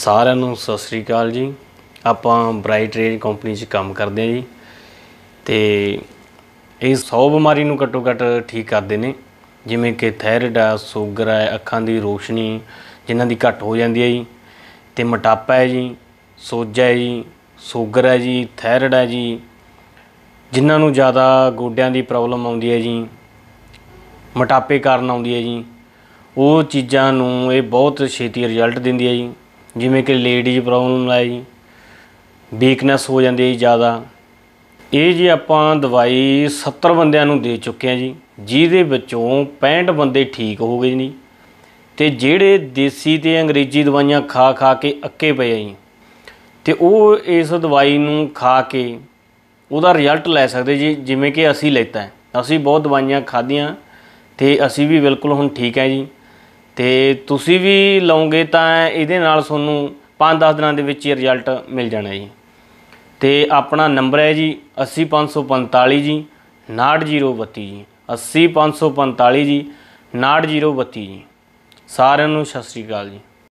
ਸਾਰਿਆਂ ਨੂੰ ਸਤਿ ਸ੍ਰੀ ਅਕਾਲ ਜੀ। ਆਪਾਂ ਬ੍ਰਾਈਟ ਰੇਜ ਕੰਪਨੀ 'ਚ ਕੰਮ ਕਰਦੇ ਹਾਂ ਜੀ। ਤੇ ਇਹ 100 ਬਿਮਾਰੀ ਨੂੰ ਘੱਟੋ ਘੱਟ ਠੀਕ ਕਰਦੇ ਨੇ। ਜਿਵੇਂ ਕਿ ਥਾਇਰਡ ਆ ਸ਼ੂਗਰ ਹੈ, ਅੱਖਾਂ ਦੀ ਰੋਸ਼ਨੀ ਜਿਨ੍ਹਾਂ ਦੀ ਘੱਟ ਹੋ ਜਾਂਦੀ ਹੈ ਜੀ। ਤੇ ਮੋਟਾਪਾ ਹੈ ਜੀ, ਸੋਜਾ ਹੈ ਜੀ ਸ਼ੂਗਰ ਹੈ ਜੀ ਥਾਇਰਡ ਹੈ ਜੀ। ਜਿਨ੍ਹਾਂ ਨੂੰ ਜ਼ਿਆਦਾ ਗੋਡਿਆਂ ਦੀ ਪ੍ਰੋਬਲਮ ਆਉਂਦੀ ਹੈ ਜੀ, ਮੋਟਾਪੇ ਕਾਰਨ ਆਉਂਦੀ ਹੈ ਜੀ। ਉਹ ਚੀਜ਼ਾਂ ਨੂੰ ਇਹ ਬਹੁਤ ਛੇਤੀ ਰਿਜ਼ਲਟ ਦਿੰਦੀ ਹੈ ਜੀ। ਜਿਵੇਂ ਕਿ ਲੇਡੀਜ਼ ਪ੍ਰੋਬਲਮ ਹੈ ਜੀ ਵੀਕਨੈਸ ਹੋ ਜਾਂਦੀ ਹੈ ਜੀ ਜ਼ਿਆਦਾ। ਇਹ ਜੀ ਆਪਾਂ ਦਵਾਈ 70 ਬੰਦਿਆਂ ਨੂੰ ਦੇ ਚੁੱਕੇ ਹਾਂ ਜੀ, ਜਿਹਦੇ ਵਿੱਚੋਂ 65 ਬੰਦੇ ਠੀਕ ਹੋ ਗਏ ਜੀ। ਤੇ ਜਿਹੜੇ ਦੇਸੀ ਤੇ ਅੰਗਰੇਜ਼ੀ ਦਵਾਈਆਂ ਖਾ ਖਾ ਕੇ ਅੱਕੇ ਪਏ ਆ ਜੀ, ਤੇ ਉਹ ਇਸ ਦਵਾਈ ਨੂੰ ਖਾ ਕੇ ਉਹਦਾ ਰਿਜ਼ਲਟ ਲੈ ਸਕਦੇ ਜੀ, ਜਿਵੇਂ ਕਿ ਅਸੀਂ ਲੈਤਾ ਅਸੀਂ ਬਹੁਤ ਦਵਾਈਆਂ ਖਾਧੀਆਂ ਤੇ ਅਸੀਂ ਵੀ ਬਿਲਕੁਲ ਹੁਣ ਠੀਕ ਹੈ ਜੀ। ਤੇ ਤੁਸੀਂ ਵੀ ਲਓਗੇ ਤਾਂ ਇਹਦੇ ਨਾਲ ਤੁਹਾਨੂੰ 5-10 ਦਿਨਾਂ ਦੇ ਵਿੱਚ ਹੀ ਰਿਜ਼ਲਟ ਮਿਲ ਜਾਣਾ ਜੀ। ਤੇ ਆਪਣਾ ਨੰਬਰ ਹੈ ਜੀ 80545 ਜੀ 69032 ਜੀ 80545 ਜੀ 69032 ਜੀ। ਸਾਰਿਆਂ ਨੂੰ ਸਤਿ ਸ੍ਰੀ ਅਕਾਲ ਜੀ।